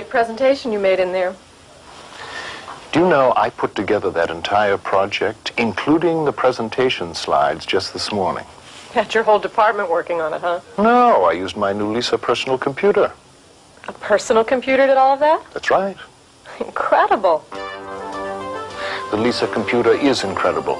great presentation you made in there. Do you know I put together that entire project, including the presentation slides, just this morning? Had your whole department working on it, huh? No, I used my new Lisa personal computer. A personal computer did all of that? That's right. Incredible. The Lisa computer is incredible.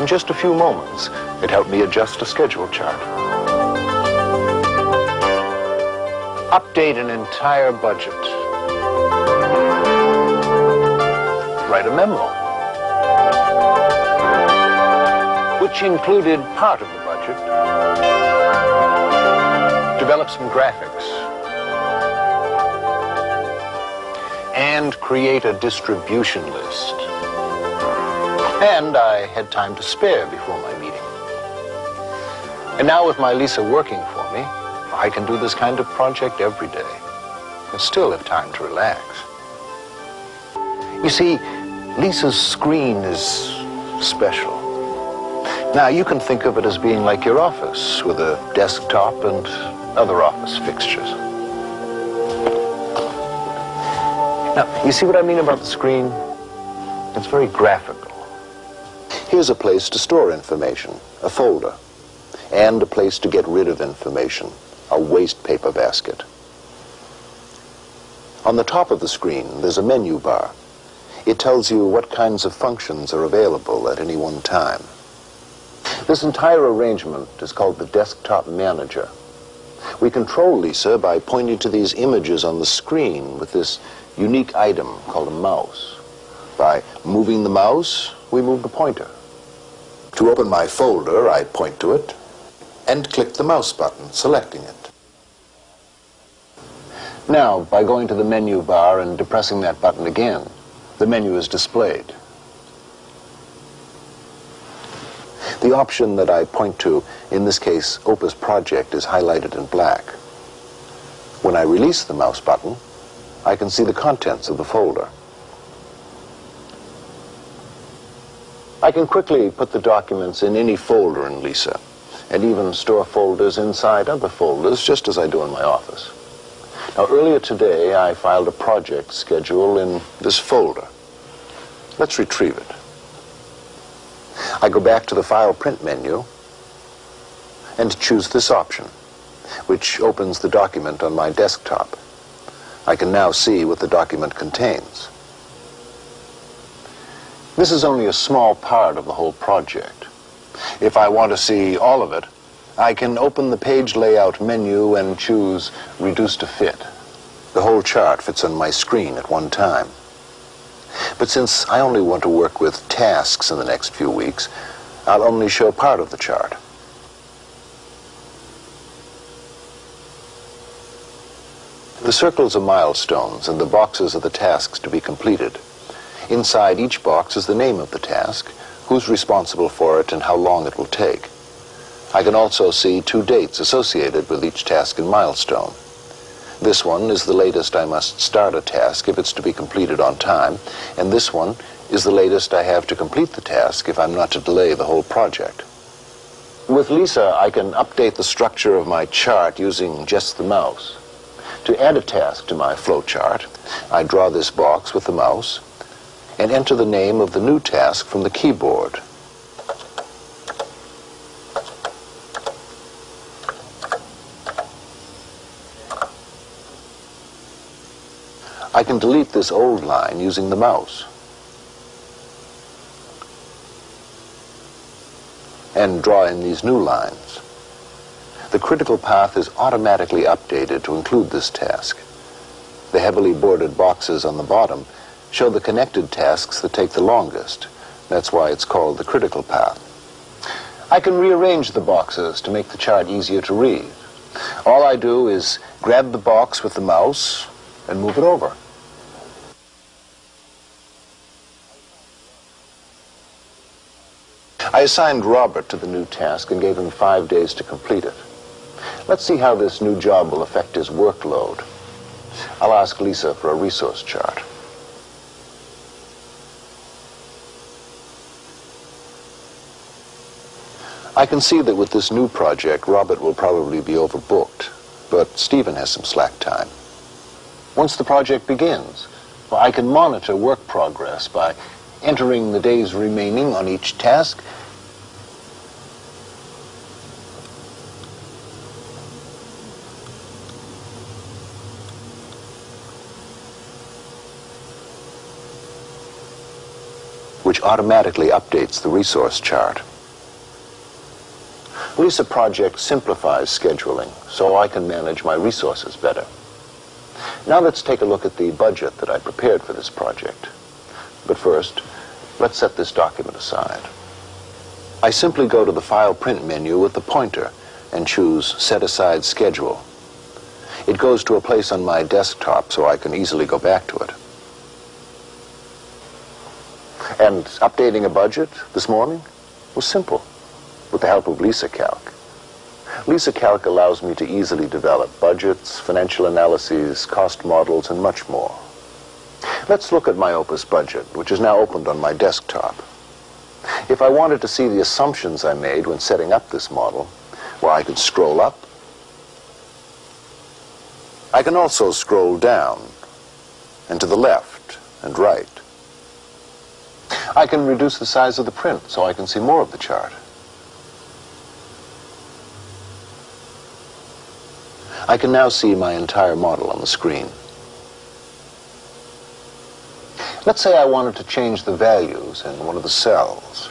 In just a few moments, it helped me adjust a schedule chart. Update an entire budget. Write a memo, which included part of the budget. Develop some graphics. And create a distribution list. And I had time to spare before my meeting. And now with my Lisa working for I can do this kind of project every day and still have time to relax. You see, Lisa's screen is special. Now, you can think of it as being like your office with a desktop and other office fixtures. Now, you see what I mean about the screen? It's very graphical. Here's a place to store information, a folder, and a place to get rid of information, a waste paper basket. On the top of the screen, there's a menu bar. It tells you what kinds of functions are available at any one time. This entire arrangement is called the Desktop Manager. We control Lisa by pointing to these images on the screen with this unique item called a mouse. By moving the mouse, we move the pointer. To open my folder, I point to it and click the mouse button, selecting it. Now, by going to the menu bar and depressing that button again, the menu is displayed. The option that I point to, in this case, Opus Project, is highlighted in black. When I release the mouse button, I can see the contents of the folder. I can quickly put the documents in any folder in Lisa, and even store folders inside other folders, just as I do in my office. Now, earlier today, I filed a project schedule in this folder. Let's retrieve it. I go back to the File Print menu and choose this option, which opens the document on my desktop. I can now see what the document contains. This is only a small part of the whole project. If I want to see all of it, I can open the page layout menu and choose Reduce to Fit. The whole chart fits on my screen at one time. But since I only want to work with tasks in the next few weeks, I'll only show part of the chart. The circles are milestones and the boxes are the tasks to be completed. Inside each box is the name of the task, who's responsible for it and how long it will take. I can also see two dates associated with each task and milestone. This one is the latest I must start a task if it's to be completed on time, and this one is the latest I have to complete the task if I'm not to delay the whole project. With Lisa, I can update the structure of my chart using just the mouse. To add a task to my flowchart, I draw this box with the mouse and enter the name of the new task from the keyboard. Can delete this old line using the mouse. and draw in these new lines. The critical path is automatically updated to include this task. The heavily bordered boxes on the bottom show the connected tasks that take the longest. That's why it's called the critical path. I can rearrange the boxes to make the chart easier to read. All I do is grab the box with the mouse and move it over. I assigned Robert to the new task and gave him five days to complete it. Let's see how this new job will affect his workload. I'll ask Lisa for a resource chart. I can see that with this new project, Robert will probably be overbooked, but Stephen has some slack time. Once the project begins, well, I can monitor work progress by entering the days remaining on each task which automatically updates the resource chart. Lisa Project simplifies scheduling so I can manage my resources better. Now let's take a look at the budget that I prepared for this project. But first, let's set this document aside. I simply go to the File Print menu with the pointer and choose Set Aside Schedule. It goes to a place on my desktop so I can easily go back to it. And updating a budget this morning was simple with the help of Lisa Calc. Lisa Calc allows me to easily develop budgets, financial analyses, cost models, and much more. Let's look at my Opus budget, which is now opened on my desktop. If I wanted to see the assumptions I made when setting up this model, well, I could scroll up. I can also scroll down and to the left and right. I can reduce the size of the print so I can see more of the chart. I can now see my entire model on the screen. Let's say I wanted to change the values in one of the cells.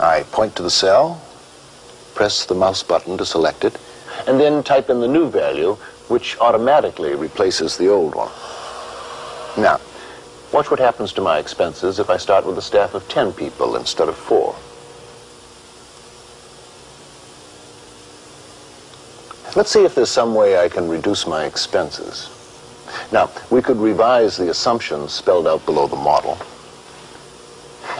I point to the cell, press the mouse button to select it, and then type in the new value, which automatically replaces the old one. Now, watch what happens to my expenses if I start with a staff of 10 people instead of 4. Let's see if there's some way I can reduce my expenses. Now, we could revise the assumptions spelled out below the model.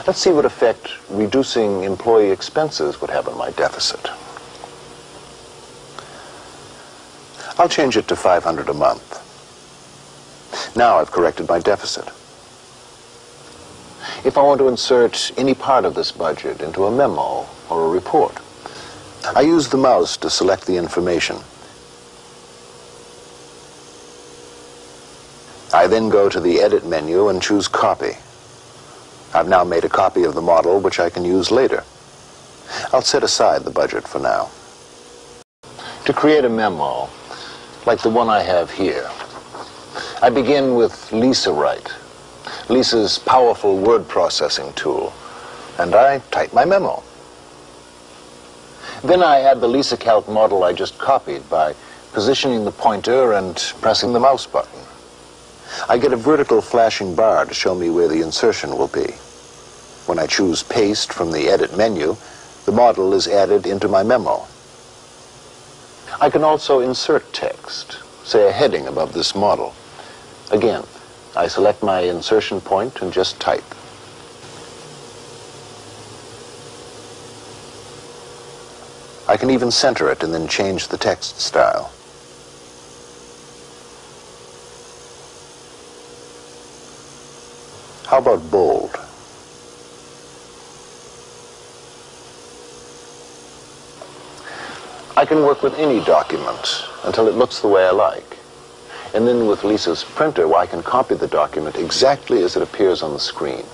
Let's see what effect reducing employee expenses would have on my deficit. I'll change it to 500 a month. Now I've corrected my deficit. If I want to insert any part of this budget into a memo or a report, I use the mouse to select the information. I then go to the Edit menu and choose Copy. I've now made a copy of the model which I can use later. I'll set aside the budget for now. To create a memo, like the one I have here, I begin with Lisa Write, Lisa's powerful word processing tool, and I type my memo. Then I add the Lisa Calc model I just copied by positioning the pointer and pressing the mouse button. I get a vertical flashing bar to show me where the insertion will be. When I choose Paste from the Edit menu, the model is added into my memo. I can also insert text, say a heading above this model. Again, I select my insertion point and just type. I can even center it and then change the text style. How about bold? I can work with any document until it looks the way I like. And then with Lisa's printer, well, I can copy the document exactly as it appears on the screen.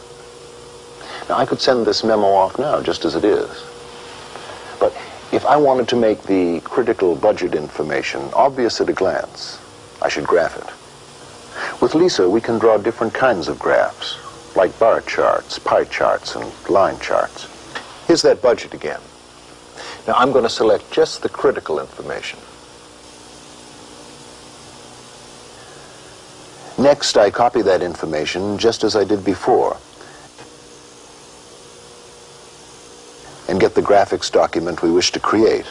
Now, I could send this memo off now, just as it is. But if I wanted to make the critical budget information obvious at a glance, I should graph it. With Lisa, we can draw different kinds of graphs, like bar charts, pie charts, and line charts. Here's that budget again. Now I'm going to select just the critical information. Next, I copy that information just as I did before and get the graphics document we wish to create.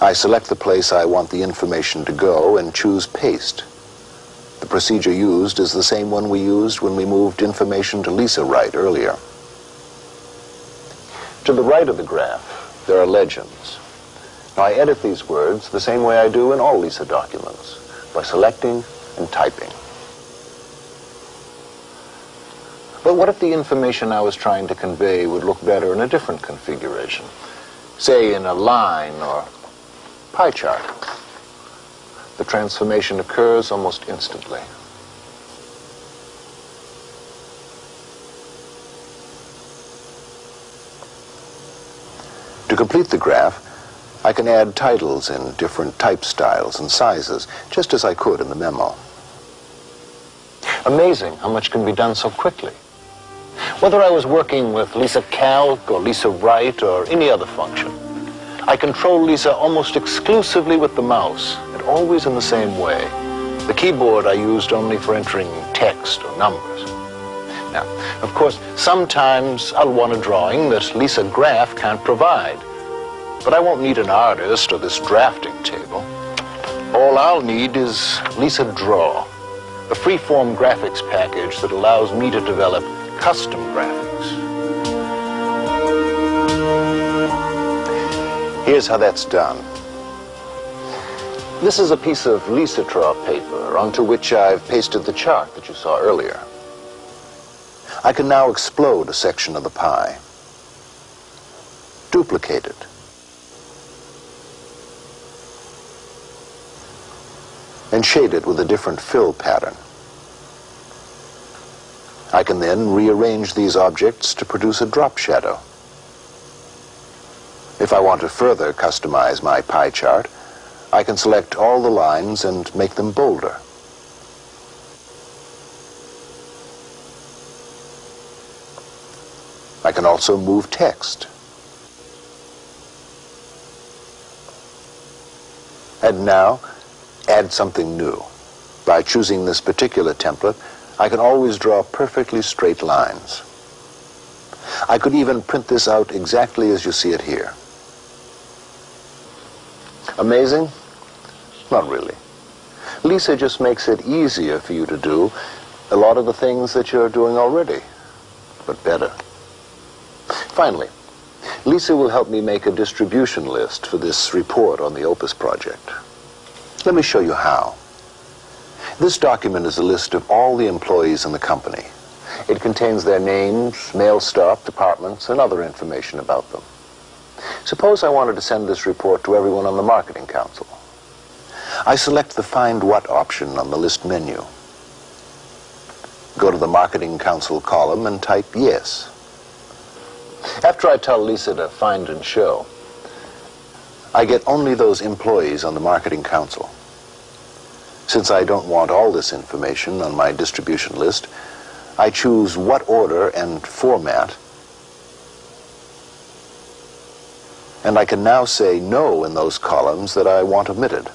I select the place I want the information to go and choose Paste. The procedure used is the same one we used when we moved information to Lisa Write earlier. To the right of the graph, there are legends. Now, I edit these words the same way I do in all Lisa documents, by selecting and typing. But what if the information I was trying to convey would look better in a different configuration? say in a line or pie chart, the transformation occurs almost instantly. To complete the graph, I can add titles in different type styles and sizes, just as I could in the memo. Amazing how much can be done so quickly. Whether I was working with Lisa Calc or Lisa Write or any other function, I control Lisa almost exclusively with the mouse and always in the same way. The keyboard I used only for entering text or numbers. Now, of course, sometimes I'll want a drawing that Lisa Graph can't provide. But I won't need an artist or this drafting table. All I'll need is Lisa Draw, a free-form graphics package that allows me to develop custom graphics. Here's how that's done. This is a piece of LisaDraw paper onto which I've pasted the chart that you saw earlier. I can now explode a section of the pie, duplicate it, and shade it with a different fill pattern. I can then rearrange these objects to produce a drop shadow. If I want to further customize my pie chart, I can select all the lines and make them bolder. I can also move text. And now, add something new. By choosing this particular template, I can always draw perfectly straight lines. I could even print this out exactly as you see it here. Amazing? Not really. Lisa just makes it easier for you to do a lot of the things that you're doing already, but better. Finally, Lisa will help me make a distribution list for this report on the Opus project. Let me show you how. This document is a list of all the employees in the company. It contains their names, mail stop, departments, and other information about them. Suppose I wanted to send this report to everyone on the Marketing Council. I select the Find What option on the list menu. Go to the Marketing Council column and type Yes. After I tell Lisa to find and show, I get only those employees on the Marketing Council. Since I don't want all this information on my distribution list, I choose what order and format, and I can now say no in those columns that I want omitted.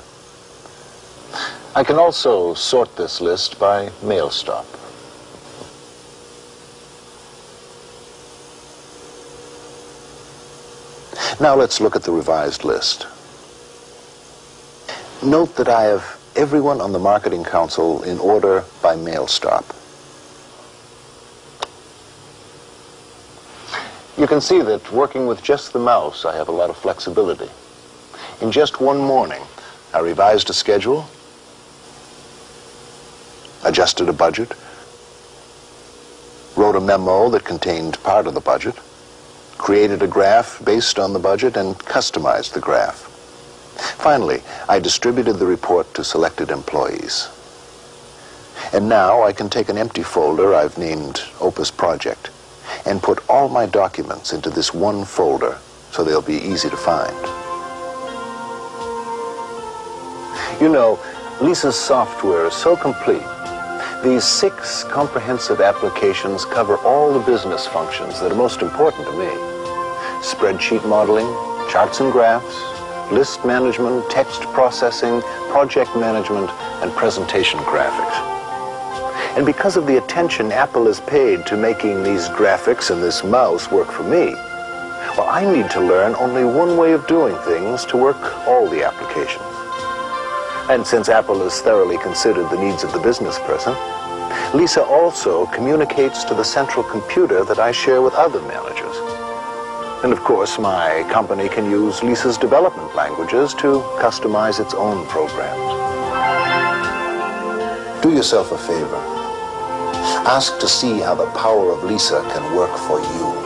I can also sort this list by mail stop. Now let's look at the revised list. Note that I have everyone on the Marketing Council in order by mail stop. You can see that working with just the mouse, I have a lot of flexibility. In just one morning, I revised a schedule, adjusted a budget, wrote a memo that contained part of the budget, created a graph based on the budget, and customized the graph. Finally, I distributed the report to selected employees. And now I can take an empty folder I've named Opus Project and put all my documents into this one folder so they'll be easy to find. You know, Lisa's software is so complete. These six comprehensive applications cover all the business functions that are most important to me. Spreadsheet modeling, charts and graphs, list management, text processing, project management, and presentation graphics. And because of the attention Apple has paid to making these graphics and this mouse work for me, well, I need to learn only one way of doing things to work all the applications. And since Apple has thoroughly considered the needs of the business person, Lisa also communicates to the central computer that I share with other managers. And of course, my company can use Lisa's development languages to customize its own programs. Do yourself a favor. Ask to see how the power of Lisa can work for you.